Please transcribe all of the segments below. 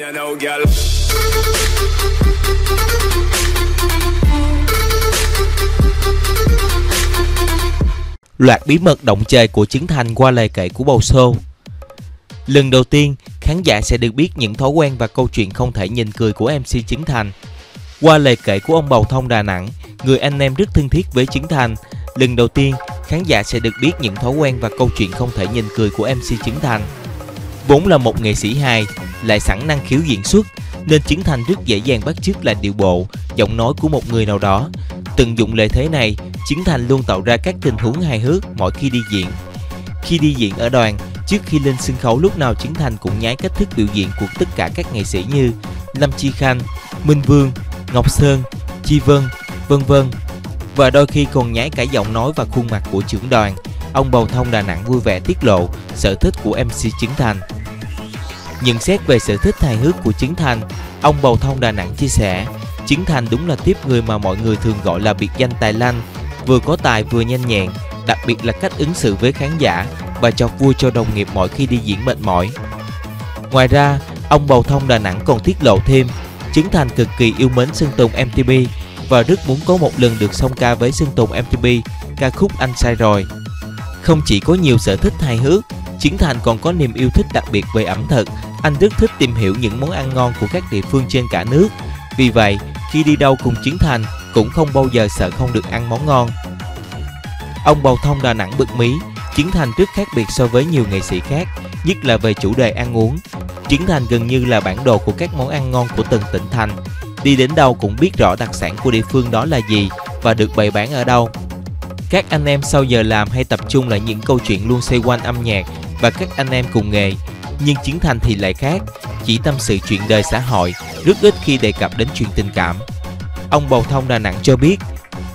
you know, girl. Loạt bí mật động trời của Trấn Thành qua lời kể của bầu sô Lần đầu tiên, khán giả sẽ được biết những thói quen và câu chuyện không thể nhìn cười của MC Trấn Thành. Qua lời kể của ông Bầu Thông Đà Nẵng, người anh em rất thân thiết với Trấn Thành, lần đầu tiên khán giả sẽ được biết những thói quen và câu chuyện không thể nhìn cười của MC Trấn Thành. Vốn là một nghệ sĩ hài, lại sẵn năng khiếu diễn xuất, nên chiến Thành rất dễ dàng bắt chước lại điệu bộ, giọng nói của một người nào đó. Tận dụng lợi thế này, chiến Thành luôn tạo ra các tình huống hài hước mỗi khi đi diễn. Khi đi diễn ở đoàn, trước khi lên sân khấu lúc nào chiến Thành cũng nhái cách thức biểu diễn của tất cả các nghệ sĩ như Lâm Chi Khanh, Minh Vương, Ngọc Sơn, Chi Vân, vân vân. Và đôi khi còn nhái cả giọng nói và khuôn mặt của trưởng đoàn. Ông Bầu Thông Đà Nẵng vui vẻ tiết lộ sở thích của MC chiến Thành. Nhận xét về sở thích hài hước của Chiến Thành, ông Bầu Thông Đà Nẵng chia sẻ, Chiến Thành đúng là tiếp người mà mọi người thường gọi là biệt danh tài lanh, vừa có tài vừa nhanh nhẹn, đặc biệt là cách ứng xử với khán giả và chọc vui cho đồng nghiệp mỗi khi đi diễn mệt mỏi. Ngoài ra, ông Bầu Thông Đà Nẵng còn tiết lộ thêm, Chiến Thành cực kỳ yêu mến Sơn Tùng MTB và rất muốn có một lần được song ca với Sơn Tùng MTB. ca khúc Anh Sai Rồi. Không chỉ có nhiều sở thích hài hước, Chiến Thành còn có niềm yêu thích đặc biệt về ẩm thực. Anh rất thích tìm hiểu những món ăn ngon của các địa phương trên cả nước. Vì vậy, khi đi đâu cùng Chiến Thành cũng không bao giờ sợ không được ăn món ngon. Ông Bầu Thông Đà Nẵng bực mí, Chiến Thành rất khác biệt so với nhiều nghệ sĩ khác, nhất là về chủ đề ăn uống. Chiến Thành gần như là bản đồ của các món ăn ngon của từng tỉnh thành. Đi đến đâu cũng biết rõ đặc sản của địa phương đó là gì và được bày bán ở đâu. Các anh em sau giờ làm hay tập trung lại những câu chuyện luôn xoay quanh âm nhạc và các anh em cùng nghề. Nhưng Chiến Thành thì lại khác, chỉ tâm sự chuyện đời xã hội, rất ít khi đề cập đến chuyện tình cảm. Ông Bầu Thông Đà Nẵng cho biết,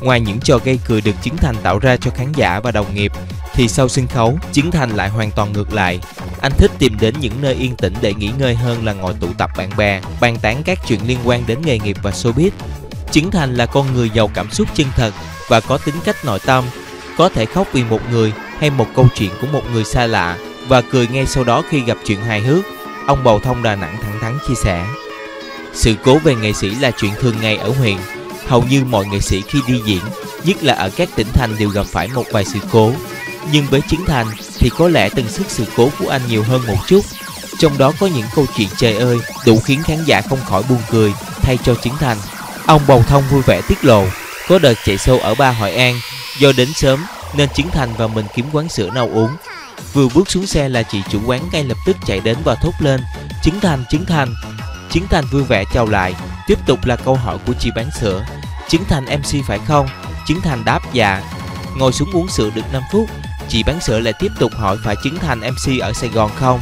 ngoài những trò gây cười được Chiến Thành tạo ra cho khán giả và đồng nghiệp, thì sau sân khấu, Chiến Thành lại hoàn toàn ngược lại. Anh thích tìm đến những nơi yên tĩnh để nghỉ ngơi hơn là ngồi tụ tập bạn bè, bàn tán các chuyện liên quan đến nghề nghiệp và showbiz. Chiến Thành là con người giàu cảm xúc chân thật và có tính cách nội tâm, có thể khóc vì một người hay một câu chuyện của một người xa lạ và cười ngay sau đó khi gặp chuyện hài hước. Ông Bầu Thông Đà Nẵng thẳng thắn chia sẻ. Sự cố về nghệ sĩ là chuyện thường ngày ở huyện. Hầu như mọi nghệ sĩ khi đi diễn, nhất là ở các tỉnh thành đều gặp phải một vài sự cố. Nhưng với Chiến Thành thì có lẽ từng sức sự cố của anh nhiều hơn một chút. Trong đó có những câu chuyện trời ơi đủ khiến khán giả không khỏi buồn cười thay cho Chiến Thành. Ông Bầu Thông vui vẻ tiết lộ, có đợt chạy sâu ở ba Hội An, do đến sớm nên Chiến Thành và mình kiếm quán sữa nào uống. Vừa bước xuống xe là chị chủ quán ngay lập tức chạy đến và thốt lên, chứng Thành, chứng Thành. chứng Thành vui vẻ chào lại, tiếp tục là câu hỏi của chị bán sữa. chứng Thành MC phải không? chứng Thành đáp dạ. Ngồi xuống uống sữa được 5 phút, chị bán sữa lại tiếp tục hỏi phải chứng Thành MC ở Sài Gòn không?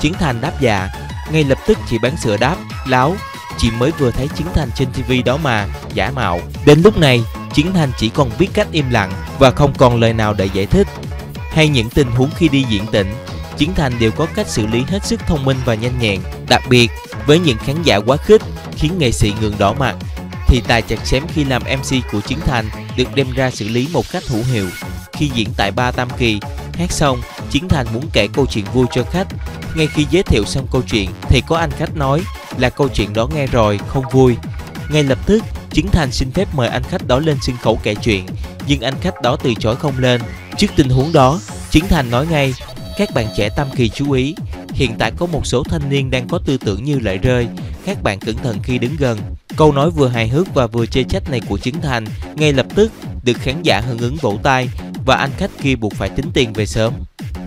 chứng Thành đáp dạ. Ngay lập tức chị bán sữa đáp, láo, chị mới vừa thấy Chiến Thành trên TV đó mà, giả mạo. Đến lúc này, Chiến Thành chỉ còn biết cách im lặng và không còn lời nào để giải thích. Hay những tình huống khi đi diễn tỉnh, Chiến Thành đều có cách xử lý hết sức thông minh và nhanh nhẹn. Đặc biệt, với những khán giả quá khích khiến nghệ sĩ ngượng đỏ mặt, thì tài chặt chém khi làm MC của Chiến Thành được đem ra xử lý một cách hữu hiệu. Khi diễn tại ba Tam Kỳ, hát xong, Chiến Thành muốn kể câu chuyện vui cho khách. Ngay khi giới thiệu xong câu chuyện thì có anh khách nói là câu chuyện đó nghe rồi, không vui. Ngay lập tức, Chiến Thành xin phép mời anh khách đó lên sân khấu kể chuyện, nhưng anh khách đó từ chối không lên. Trước tình huống đó, Chiến Thành nói ngay, các bạn trẻ Tam Kỳ chú ý, hiện tại có một số thanh niên đang có tư tưởng như lệ rơi, các bạn cẩn thận khi đứng gần. Câu nói vừa hài hước và vừa chê trách này của Chiến Thành ngay lập tức được khán giả hưởng ứng vỗ tay và anh khách kia buộc phải tính tiền về sớm.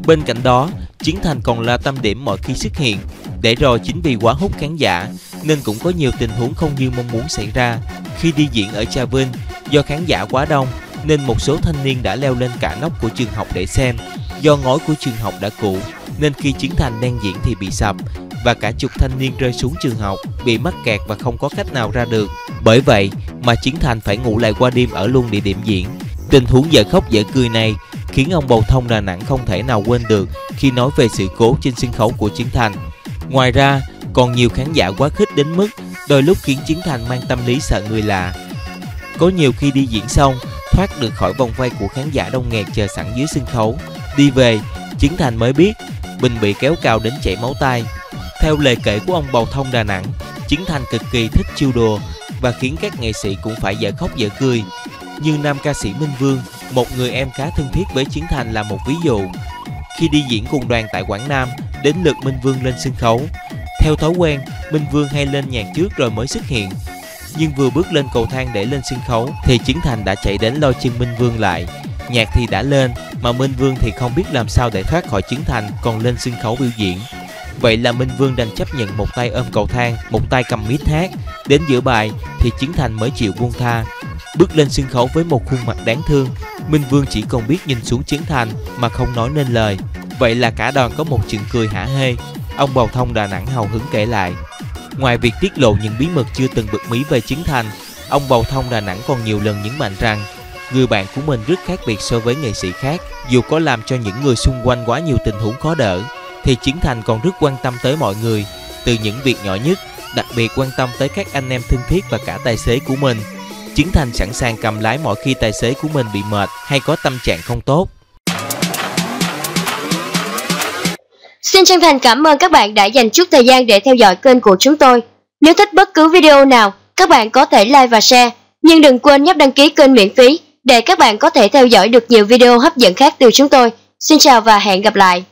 Bên cạnh đó, Chiến Thành còn là tâm điểm mọi khi xuất hiện, để rồi chính vì quá hút khán giả nên cũng có nhiều tình huống không như mong muốn xảy ra. Khi đi diễn ở Trà Vinh, do khán giả quá đông nên một số thanh niên đã leo lên cả nóc của trường học để xem. Do ngói của trường học đã cũ nên khi Chiến Thành đang diễn thì bị sập và cả chục thanh niên rơi xuống trường học, bị mắc kẹt và không có cách nào ra được. Bởi vậy mà Chiến Thành phải ngủ lại qua đêm ở luôn địa điểm diễn. Tình huống dở khóc dở cười này khiến ông Bầu Thông Đà Nẵng không thể nào quên được khi nói về sự cố trên sân khấu của Chiến Thành. Ngoài ra, còn nhiều khán giả quá khích đến mức đôi lúc khiến Chiến Thành mang tâm lý sợ người lạ. Có nhiều khi đi diễn xong, thoát được khỏi vòng vây của khán giả đông nghẹt chờ sẵn dưới sân khấu. Đi về, Chiến Thành mới biết Bình bị kéo cao đến chảy máu tay. Theo lời kể của ông Bầu Thông Đà Nẵng, Chiến Thành cực kỳ thích chiêu đùa và khiến các nghệ sĩ cũng phải dở khóc dở cười. Như nam ca sĩ Minh Vương, một người em khá thân thiết với Chiến Thành là một ví dụ. Khi đi diễn cùng đoàn tại Quảng Nam, đến lượt Minh Vương lên sân khấu. Theo thói quen, Minh Vương hay lên nhạc trước rồi mới xuất hiện. Nhưng vừa bước lên cầu thang để lên sân khấu thì Chiến Thành đã chạy đến lôi chân Minh Vương lại. Nhạc thì đã lên, mà Minh Vương thì không biết làm sao để thoát khỏi Chiến Thành còn lên sân khấu biểu diễn. Vậy là Minh Vương đành chấp nhận một tay ôm cầu thang, một tay cầm mic hát. Đến giữa bài thì Chiến Thành mới chịu buông tha. Bước lên sân khấu với một khuôn mặt đáng thương, Minh Vương chỉ còn biết nhìn xuống Chiến Thành mà không nói nên lời. Vậy là cả đoàn có một chuyện cười hả hê. Ông Bầu Thông Đà Nẵng hào hứng kể lại. Ngoài việc tiết lộ những bí mật chưa từng bực mí về Chiến Thành, ông Bầu Thông Đà Nẵng còn nhiều lần nhấn mạnh rằng người bạn của mình rất khác biệt so với nghệ sĩ khác. Dù có làm cho những người xung quanh quá nhiều tình huống khó đỡ, thì Chiến Thành còn rất quan tâm tới mọi người, từ những việc nhỏ nhất, đặc biệt quan tâm tới các anh em thân thiết và cả tài xế của mình. Chiến Thành sẵn sàng cầm lái mọi khi tài xế của mình bị mệt hay có tâm trạng không tốt. Xin chân thành cảm ơn các bạn đã dành chút thời gian để theo dõi kênh của chúng tôi. Nếu thích bất cứ video nào, các bạn có thể like và share, nhưng đừng quên nhấp đăng ký kênh miễn phí để các bạn có thể theo dõi được nhiều video hấp dẫn khác từ chúng tôi. Xin chào và hẹn gặp lại!